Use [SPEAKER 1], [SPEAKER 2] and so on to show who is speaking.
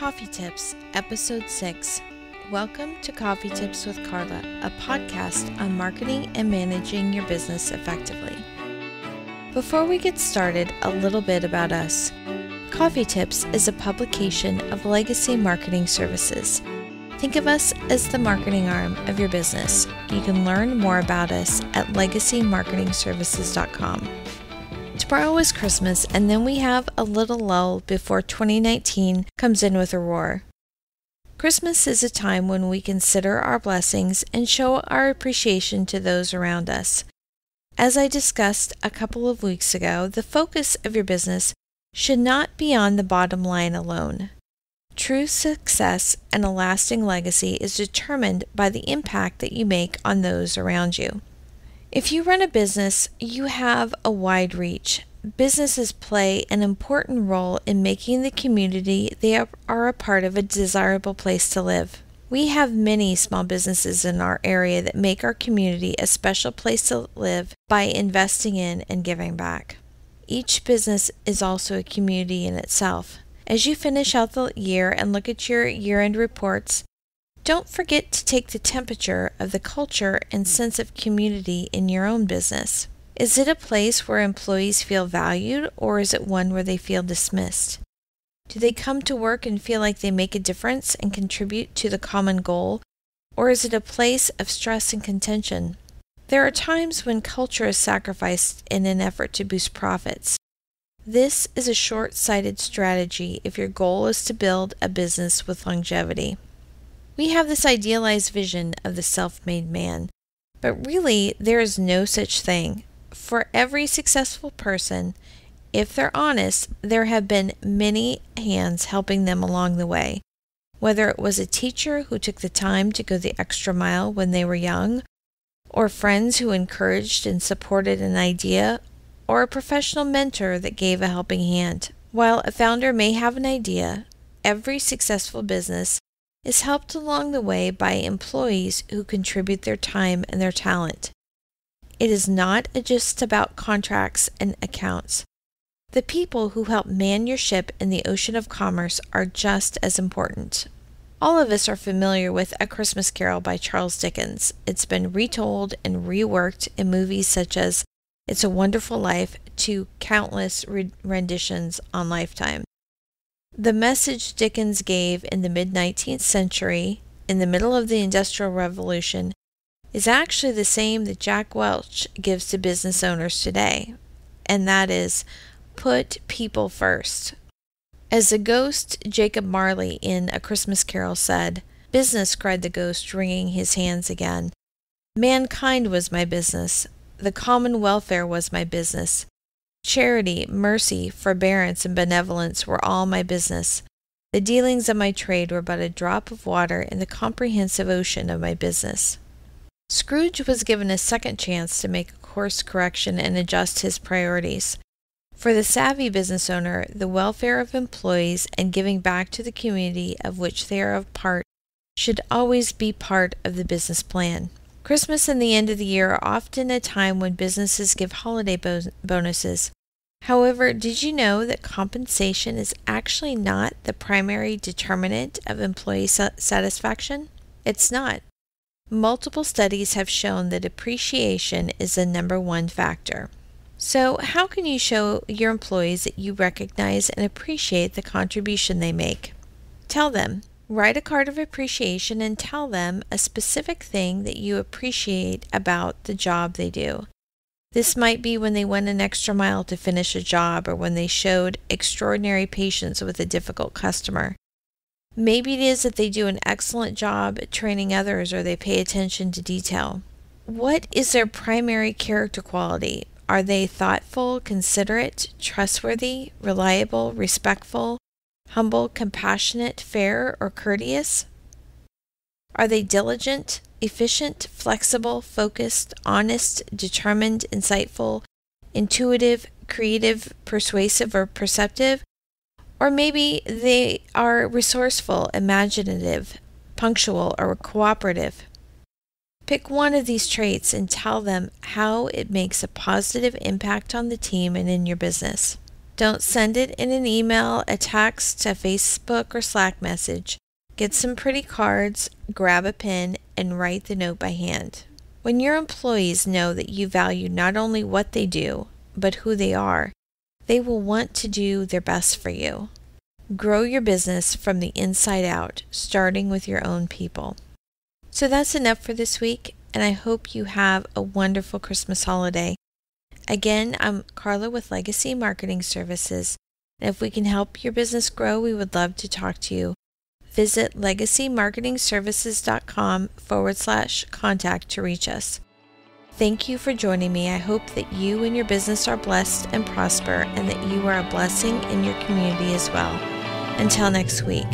[SPEAKER 1] Coffee Tips, Episode 6. Welcome to Coffee Tips with Carla, a podcast on marketing and managing your business effectively. Before we get started, a little bit about us. Coffee Tips is a publication of Legacy Marketing Services. Think of us as the marketing arm of your business. You can learn more about us at legacymarketingservices.com. Tomorrow is Christmas, and then we have a little lull before 2019 comes in with a roar. Christmas is a time when we consider our blessings and show our appreciation to those around us. As I discussed a couple of weeks ago, the focus of your business should not be on the bottom line alone. True success and a lasting legacy is determined by the impact that you make on those around you. If you run a business, you have a wide reach. Businesses play an important role in making the community they are a part of a desirable place to live. We have many small businesses in our area that make our community a special place to live by investing in and giving back. Each business is also a community in itself. As you finish out the year and look at your year end reports, don't forget to take the temperature of the culture and sense of community in your own business. Is it a place where employees feel valued or is it one where they feel dismissed? Do they come to work and feel like they make a difference and contribute to the common goal, or is it a place of stress and contention? There are times when culture is sacrificed in an effort to boost profits. This is a short sighted strategy if your goal is to build a business with longevity. We have this idealized vision of the self made man, but really there is no such thing. For every successful person, if they're honest, there have been many hands helping them along the way. Whether it was a teacher who took the time to go the extra mile when they were young, or friends who encouraged and supported an idea, or a professional mentor that gave a helping hand. While a founder may have an idea, every successful business is helped along the way by employees who contribute their time and their talent. It is not just about contracts and accounts. The people who help man your ship in the ocean of commerce are just as important. All of us are familiar with A Christmas Carol by Charles Dickens. It's been retold and reworked in movies such as It's a Wonderful Life to countless re- renditions on Lifetime. The message Dickens gave in the mid 19th century, in the middle of the Industrial Revolution, is actually the same that Jack Welch gives to business owners today, and that is put people first. As the ghost Jacob Marley in A Christmas Carol said, Business, cried the ghost, wringing his hands again. Mankind was my business. The common welfare was my business. Charity, mercy, forbearance, and benevolence were all my business. The dealings of my trade were but a drop of water in the comprehensive ocean of my business. Scrooge was given a second chance to make a course correction and adjust his priorities. For the savvy business owner, the welfare of employees and giving back to the community of which they are a part should always be part of the business plan. Christmas and the end of the year are often a time when businesses give holiday bo- bonuses. However, did you know that compensation is actually not the primary determinant of employee satisfaction? It's not. Multiple studies have shown that appreciation is the number one factor. So, how can you show your employees that you recognize and appreciate the contribution they make? Tell them Write a card of appreciation and tell them a specific thing that you appreciate about the job they do. This might be when they went an extra mile to finish a job or when they showed extraordinary patience with a difficult customer. Maybe it is that they do an excellent job at training others or they pay attention to detail. What is their primary character quality? Are they thoughtful, considerate, trustworthy, reliable, respectful, humble, compassionate, fair, or courteous? Are they diligent, efficient, flexible, focused, honest, determined, insightful, intuitive, creative, persuasive, or perceptive? Or maybe they are resourceful, imaginative, punctual, or cooperative. Pick one of these traits and tell them how it makes a positive impact on the team and in your business. Don't send it in an email, a text, a Facebook, or Slack message. Get some pretty cards, grab a pen, and write the note by hand. When your employees know that you value not only what they do, but who they are, they will want to do their best for you. Grow your business from the inside out, starting with your own people. So that's enough for this week, and I hope you have a wonderful Christmas holiday. Again, I'm Carla with Legacy Marketing Services, and if we can help your business grow, we would love to talk to you. Visit legacymarketingservices.com forward slash contact to reach us. Thank you for joining me. I hope that you and your business are blessed and prosper, and that you are a blessing in your community as well. Until next week.